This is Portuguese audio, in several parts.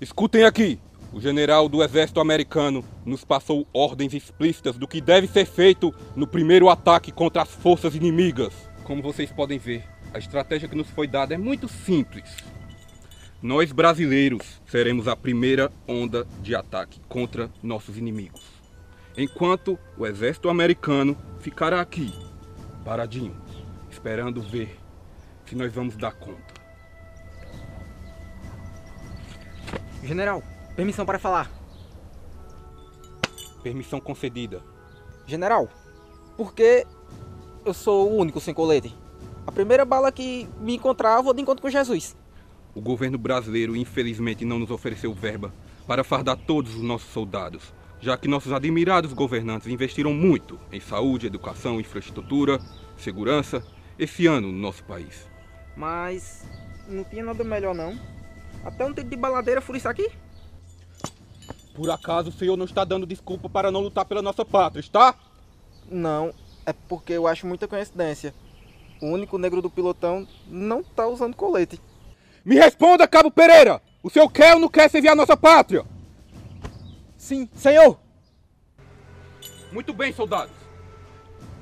Escutem aqui. O general do exército americano nos passou ordens explícitas do que deve ser feito no primeiro ataque contra as forças inimigas. Como vocês podem ver, a estratégia que nos foi dada é muito simples. Nós brasileiros seremos a primeira onda de ataque contra nossos inimigos. Enquanto o exército americano ficará aqui, paradinho, esperando ver se nós vamos dar conta. General, permissão para falar. Permissão concedida. General, por que eu sou o único sem colete? A primeira bala que me encontrar, eu vou de encontro com Jesus. O governo brasileiro, infelizmente, não nos ofereceu verba para fardar todos os nossos soldados, já que nossos admirados governantes investiram muito em saúde, educação, infraestrutura, segurança esse ano no nosso país. Mas não tinha nada melhor não. Até um tiro de baladeira fura isso aqui? Por acaso o senhor não está dando desculpa para não lutar pela nossa pátria, está? Não, é porque eu acho muita coincidência. O único negro do pilotão não tá usando colete. Me responda, Cabo Pereira! O senhor quer ou não quer servir a nossa pátria? Sim, senhor! Muito bem, soldados.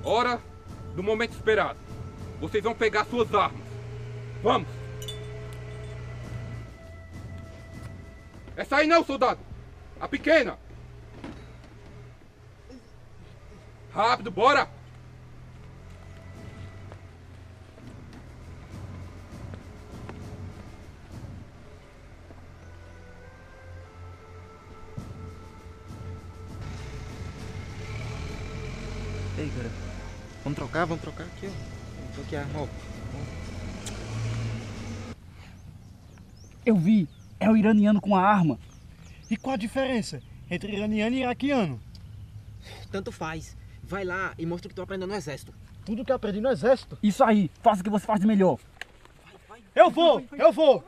Hora do momento esperado. Vocês vão pegar suas armas. Vamos! Essa aí não, soldado! A pequena! Rápido, bora! Ei, cara. Vamos trocar, vamos trocar aqui, ó. Vamos trocar ó. Eu vi, é o iraniano com a arma. E qual a diferença entre iraniano e iraquiano? Tanto faz. Vai lá e mostra o que tu aprendeu no exército. Tudo que eu aprendi no exército. Isso aí, faça o que você faz de melhor. Eu vou, eu vou.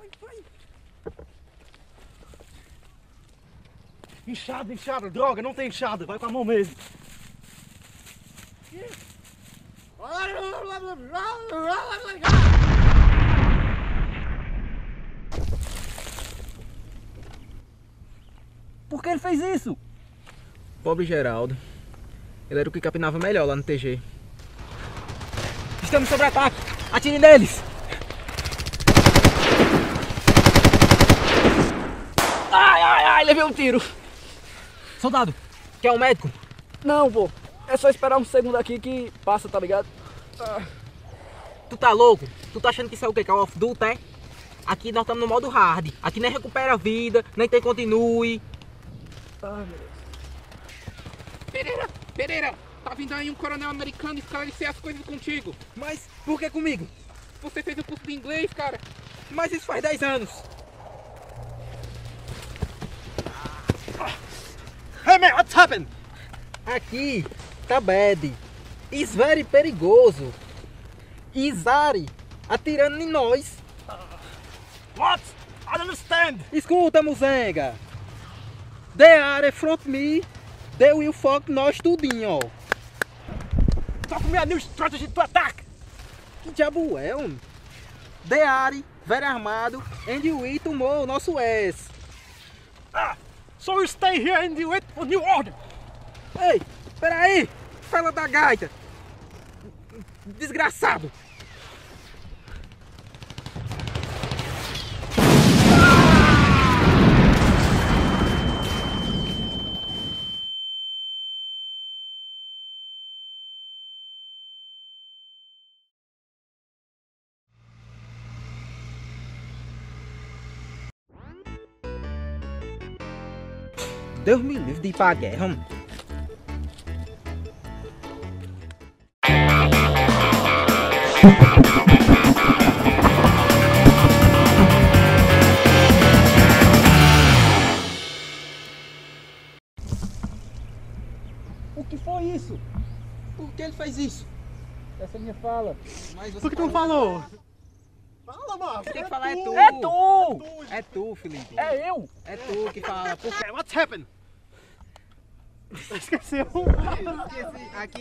Inchada, inchada, droga, não tem inchada, vai com a mão mesmo. Por que ele fez isso? Pobre Geraldo. Ele era o que capinava melhor lá no TG. Estamos sob ataque! Atire neles! Ai, ai, ai, levei um tiro! Soldado, Quer um médico? não, pô. É só esperar um segundo aqui que passa, tá ligado? Tu tá louco? Tu tá achando que isso é o que? Call of Duty, é? Aqui nós estamos no modo hard. Aqui nem recupera a vida, nem tem continue. Pereira! Pereira! Tá vindo aí um coronel americano esclarecer as coisas contigo. Mas por que comigo? Você fez o curso de inglês, cara? Mas isso faz 10 anos. Hey man, what's happened? Aqui tá bad. It's very perigoso. Isari atirando em nós. What? I don't understand. Escuta, Muzenga. The are front me. They will fuck nós tudinho, ó. Talk me a new strategy to attack. Que diabo é, homem? The are very armado and we tomou o nosso S. Ah, so you stay here and wait for new order. Ei, peraí! Fala da gaita! Desgraçado! Deus me livre de ir pra guerra. O que foi isso? Por que ele fez isso? Essa é a minha fala. Mas você Por que tu não falou? Fala, mano. Quem tem que falar é tu. É tu! É tu, Felipe. É eu! É tu que fala. Por what's happened? Esqueceu. que aqui